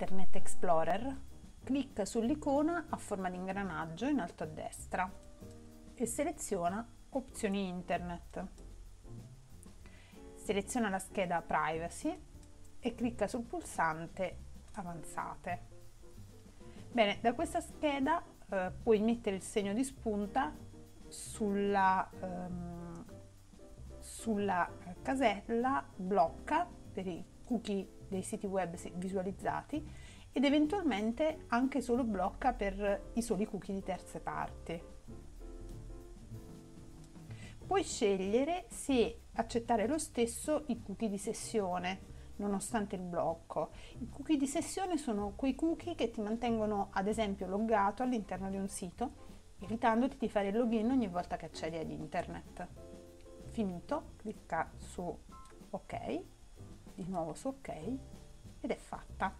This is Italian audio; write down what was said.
Internet Explorer, clicca sull'icona a forma di ingranaggio in alto a destra e seleziona Opzioni Internet. Seleziona la scheda Privacy e clicca sul pulsante Avanzate. Bene, da questa scheda eh, puoi mettere il segno di spunta sulla, ehm, sulla casella blocca per i cookie dei siti web visualizzati ed eventualmente anche solo blocca per i soli cookie di terze parti. Puoi scegliere se accettare lo stesso i cookie di sessione, nonostante il blocco. I cookie di sessione sono quei cookie che ti mantengono ad esempio loggato all'interno di un sito, evitandoti di fare il login ogni volta che accedi ad internet. Finito, clicca su ok di nuovo su ok ed è fatta.